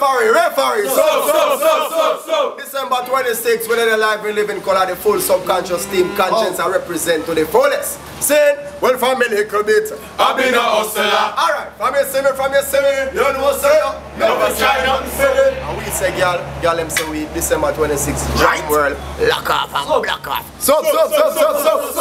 referee, referee. So, so, so, so, so. December 26th, when the live we live in color, the full Subkonshus team Konshens oh. I represent to the fullest. Saying, well, from me little bit. I been a hustler. Alright, from your semi, from your semi, you know what's up. Never try nothing silly. And we say, girl, girl, them say we December 26th, right. World, lock off and block off. So, so, so, so, so, so.